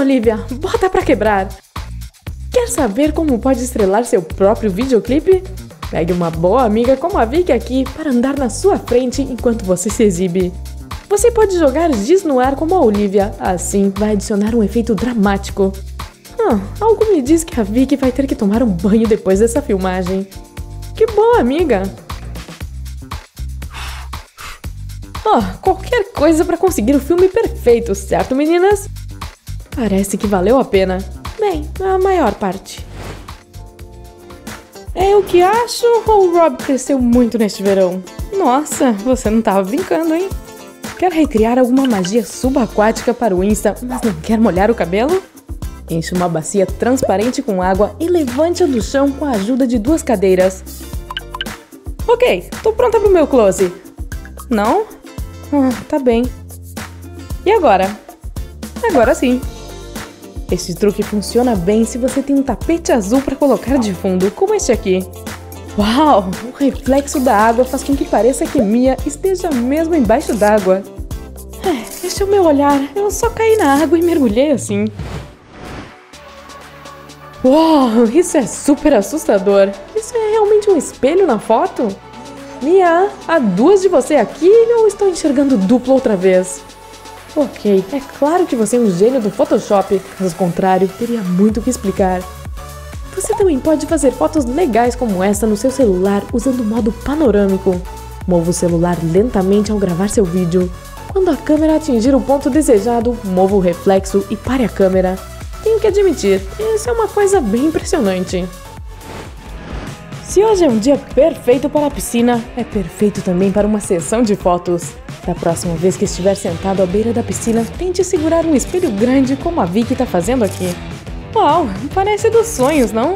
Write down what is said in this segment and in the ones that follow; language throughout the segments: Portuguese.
Olivia, bota pra quebrar! Quer saber como pode estrelar seu próprio videoclipe? Pegue uma boa amiga como a Vicky aqui para andar na sua frente enquanto você se exibe. Você pode jogar giz no ar como a Olivia, assim vai adicionar um efeito dramático. Ah, algo me diz que a Vicky vai ter que tomar um banho depois dessa filmagem. Que boa, amiga! Oh, qualquer coisa para conseguir o filme perfeito, certo, meninas? Parece que valeu a pena. Bem, a maior parte. É o que acho ou o Rob cresceu muito neste verão? Nossa, você não tava brincando, hein? Quer recriar alguma magia subaquática para o Insta, mas não quer molhar o cabelo? Enche uma bacia transparente com água e levante-a do chão com a ajuda de duas cadeiras. Ok, tô pronta pro meu close. Não? Ah, tá bem. E agora? Agora sim. Este truque funciona bem se você tem um tapete azul para colocar de fundo, como este aqui. Uau! O reflexo da água faz com que pareça que Mia esteja mesmo embaixo d'água. É, este é o meu olhar. Eu só caí na água e mergulhei assim. Uau! Isso é super assustador. Isso é realmente um espelho na foto? Mia, há duas de você aqui ou estou enxergando duplo outra vez? Ok, é claro que você é um gênio do Photoshop, caso contrário, teria muito o que explicar. Você também pode fazer fotos legais como esta no seu celular usando o modo panorâmico. Mova o celular lentamente ao gravar seu vídeo. Quando a câmera atingir o ponto desejado, mova o reflexo e pare a câmera. Tenho que admitir, isso é uma coisa bem impressionante. Se hoje é um dia perfeito para a piscina, é perfeito também para uma sessão de fotos. Da próxima vez que estiver sentado à beira da piscina, tente segurar um espelho grande como a Vicky está fazendo aqui. Uau, parece dos sonhos, não?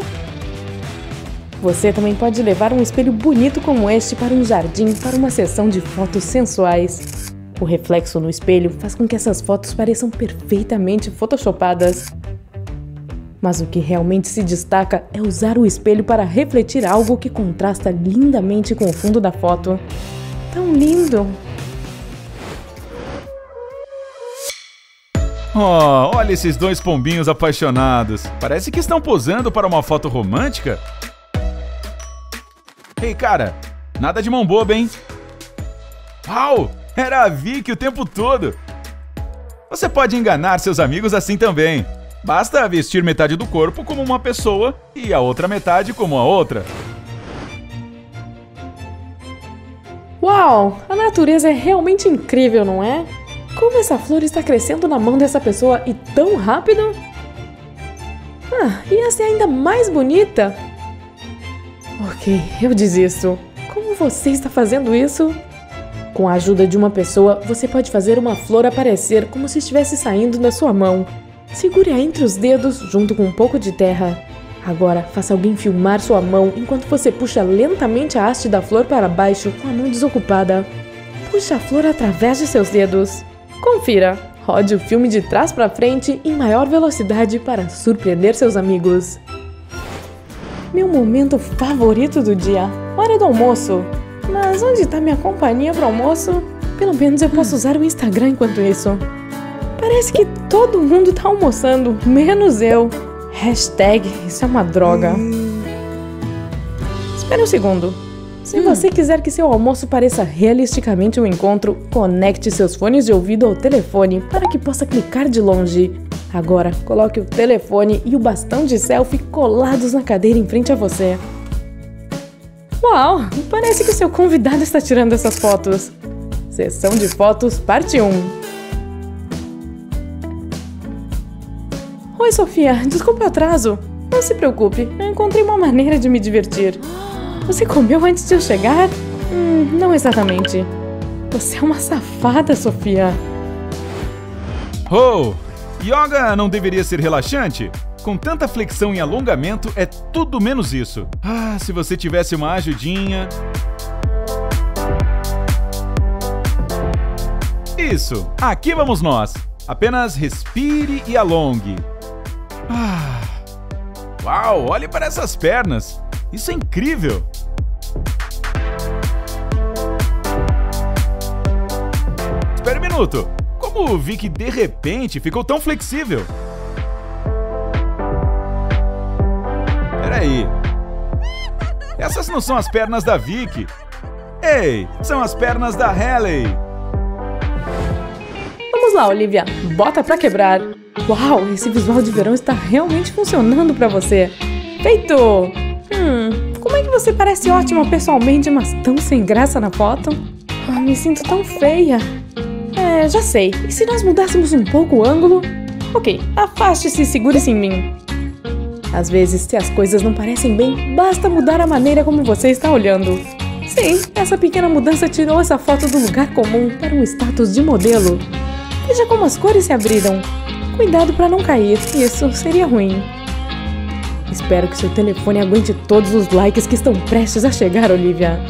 Você também pode levar um espelho bonito como este para um jardim para uma sessão de fotos sensuais. O reflexo no espelho faz com que essas fotos pareçam perfeitamente photoshopadas. Mas o que realmente se destaca é usar o espelho para refletir algo que contrasta lindamente com o fundo da foto. Tão lindo! Oh, olha esses dois pombinhos apaixonados. Parece que estão posando para uma foto romântica. Ei, cara, nada de mão boba, hein? Uau, era a Vicky o tempo todo. Você pode enganar seus amigos assim também. Basta vestir metade do corpo como uma pessoa e a outra metade como a outra. Uau! A natureza é realmente incrível, não é? Como essa flor está crescendo na mão dessa pessoa e tão rápido? Ah, e essa é ainda mais bonita? Ok, eu desisto. Como você está fazendo isso? Com a ajuda de uma pessoa, você pode fazer uma flor aparecer como se estivesse saindo da sua mão. Segure-a entre os dedos junto com um pouco de terra. Agora, faça alguém filmar sua mão enquanto você puxa lentamente a haste da flor para baixo com a mão desocupada. Puxe a flor através de seus dedos. Confira. Rode o filme de trás para frente em maior velocidade para surpreender seus amigos. Meu momento favorito do dia. Hora do almoço. Mas onde está minha companhia para almoço? Pelo menos eu posso usar o Instagram enquanto isso. Parece que todo mundo tá almoçando, menos eu. Hashtag, isso é uma droga. Espera um segundo. Se hum. você quiser que seu almoço pareça realisticamente um encontro, conecte seus fones de ouvido ao telefone para que possa clicar de longe. Agora, coloque o telefone e o bastão de selfie colados na cadeira em frente a você. Uau! Parece que seu convidado está tirando essas fotos. Sessão de fotos, parte 1. Oi, Sofia. Desculpe o atraso. Não se preocupe, eu encontrei uma maneira de me divertir. Você comeu antes de eu chegar? Hum, não exatamente. Você é uma safada, Sofia. Oh! Yoga não deveria ser relaxante? Com tanta flexão e alongamento, é tudo menos isso. Ah, se você tivesse uma ajudinha. Isso! Aqui vamos nós! Apenas respire e alongue. Ah. Uau, olhe para essas pernas! Isso é incrível! minuto, como o Vic de repente ficou tão flexível? Peraí. Essas não são as pernas da Vic. Ei, são as pernas da Haley. Vamos lá, Olivia, bota pra quebrar. Uau, esse visual de verão está realmente funcionando pra você. Feito! Hum, como é que você parece ótima pessoalmente, mas tão sem graça na foto? Ah, me sinto tão feia. Já sei. E se nós mudássemos um pouco o ângulo? Ok, afaste-se e segure-se em mim. Às vezes, se as coisas não parecem bem, basta mudar a maneira como você está olhando. Sim, essa pequena mudança tirou essa foto do lugar comum para um status de modelo. Veja como as cores se abriram. Cuidado para não cair, isso seria ruim. Espero que seu telefone aguente todos os likes que estão prestes a chegar, Olivia.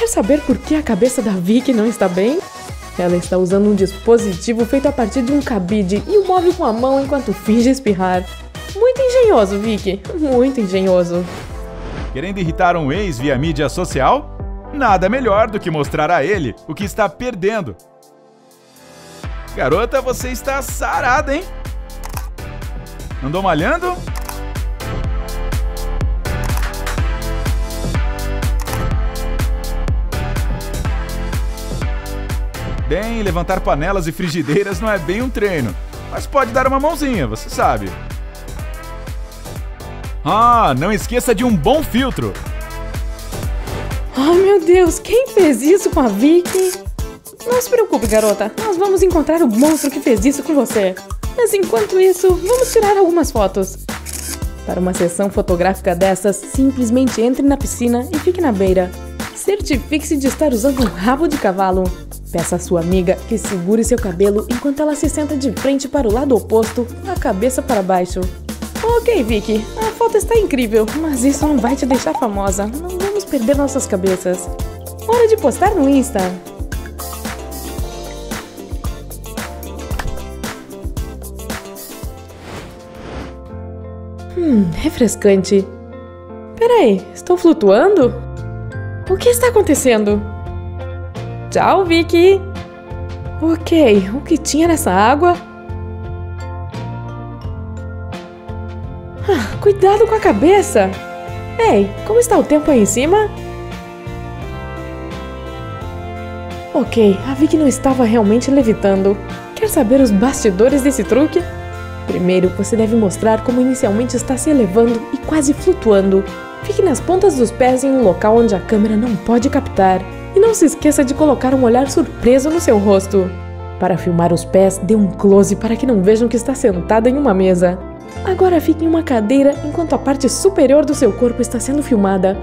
Quer saber por que a cabeça da Vicky não está bem? Ela está usando um dispositivo feito a partir de um cabide e o move com a mão enquanto finge espirrar. Muito engenhoso, Vicky. Muito engenhoso. Querendo irritar um ex via mídia social? Nada melhor do que mostrar a ele o que está perdendo. Garota, você está sarada, hein? Andou malhando? Bem, levantar panelas e frigideiras não é bem um treino, mas pode dar uma mãozinha, você sabe. Ah, não esqueça de um bom filtro. Oh meu Deus, quem fez isso com a Vicky? Não se preocupe, garota. Nós vamos encontrar o monstro que fez isso com você. Mas enquanto isso, vamos tirar algumas fotos. Para uma sessão fotográfica dessas, simplesmente entre na piscina e fique na beira. Certifique-se de estar usando um rabo de cavalo. Peça à sua amiga que segure seu cabelo enquanto ela se senta de frente para o lado oposto, a cabeça para baixo. Ok, Vicky, a foto está incrível, mas isso não vai te deixar famosa. Não vamos perder nossas cabeças. Hora de postar no Insta. Hum, refrescante. Peraí, estou flutuando? O que está acontecendo? Tchau, Vicky! Ok, o que tinha nessa água? Ah, cuidado com a cabeça! Ei, como está o tempo aí em cima? Ok, a Vicky não estava realmente levitando. Quer saber os bastidores desse truque? Primeiro, você deve mostrar como inicialmente está se elevando e quase flutuando. Fique nas pontas dos pés em um local onde a câmera não pode captar. E não se esqueça de colocar um olhar surpreso no seu rosto. Para filmar os pés, dê um close para que não vejam que está sentada em uma mesa. Agora fique em uma cadeira enquanto a parte superior do seu corpo está sendo filmada